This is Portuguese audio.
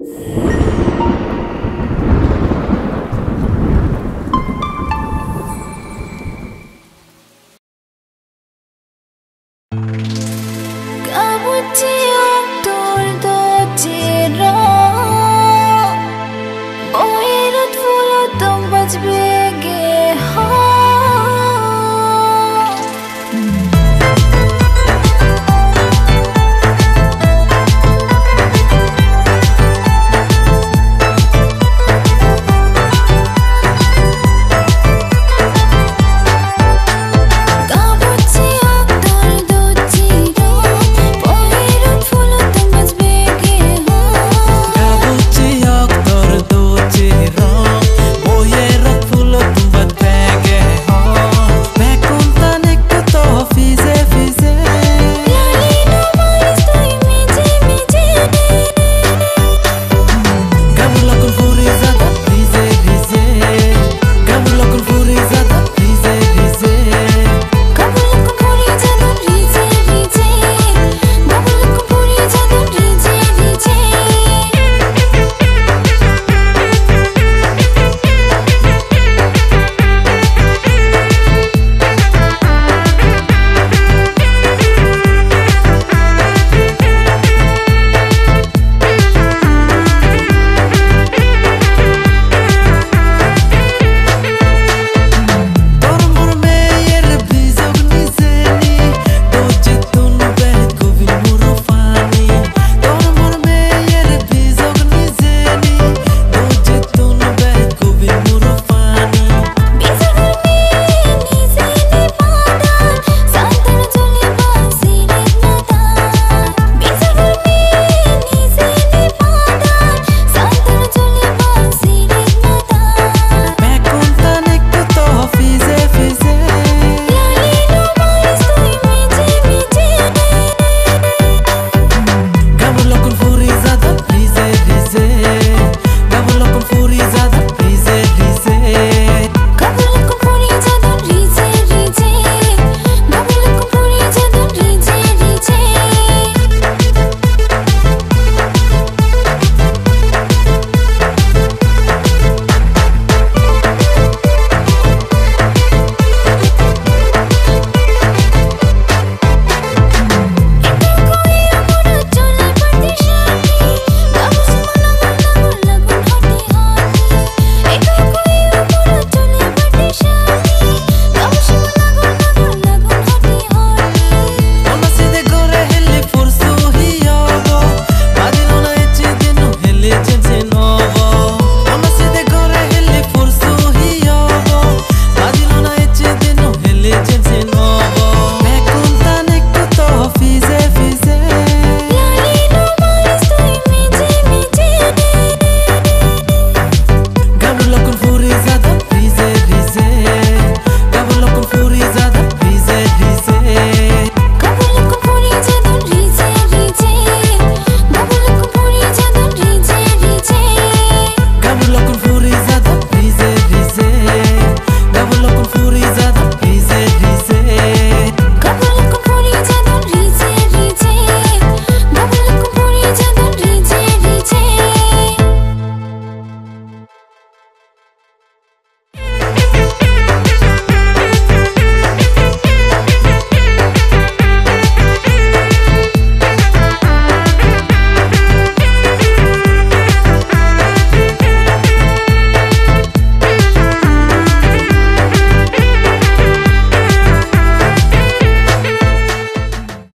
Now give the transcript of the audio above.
you